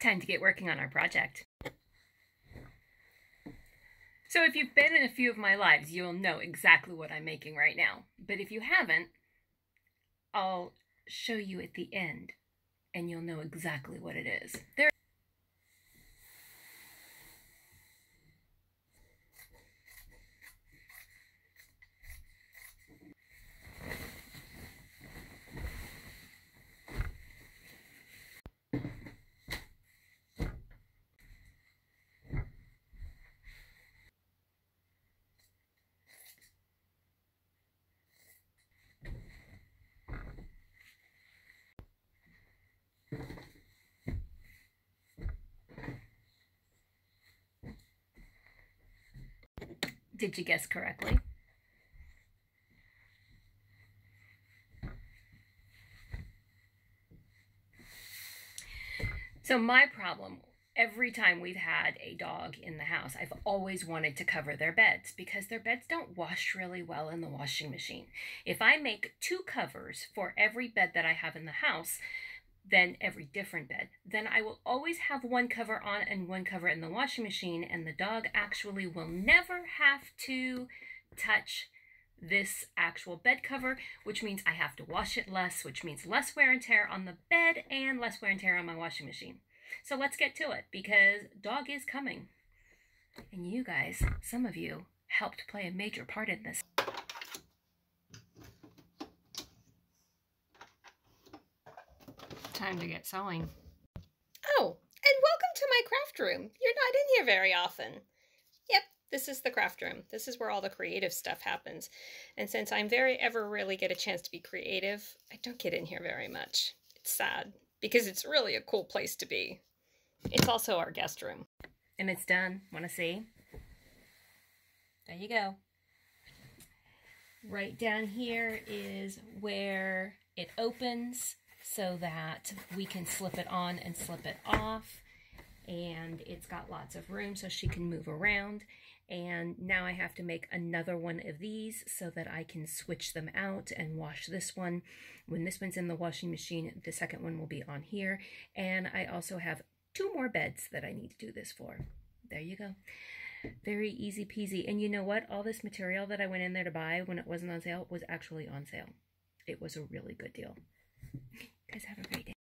time to get working on our project. So if you've been in a few of my lives, you'll know exactly what I'm making right now. But if you haven't, I'll show you at the end and you'll know exactly what it is. There Did you guess correctly? So my problem every time we've had a dog in the house, I've always wanted to cover their beds because their beds don't wash really well in the washing machine. If I make two covers for every bed that I have in the house, then every different bed, then I will always have one cover on and one cover in the washing machine, and the dog actually will never have to touch this actual bed cover, which means I have to wash it less, which means less wear and tear on the bed and less wear and tear on my washing machine. So let's get to it because dog is coming. And you guys, some of you, helped play a major part in this. Time to get sewing. Oh, and welcome to my craft room. You're not in here very often. Yep, this is the craft room. This is where all the creative stuff happens. And since I'm very ever really get a chance to be creative, I don't get in here very much. It's sad because it's really a cool place to be. It's also our guest room. And it's done. Want to see? There you go. Right down here is where it opens so that we can slip it on and slip it off. And it's got lots of room so she can move around. And now I have to make another one of these so that I can switch them out and wash this one. When this one's in the washing machine, the second one will be on here. And I also have two more beds that I need to do this for. There you go. Very easy peasy. And you know what? All this material that I went in there to buy when it wasn't on sale was actually on sale. It was a really good deal. Guys, have a great day.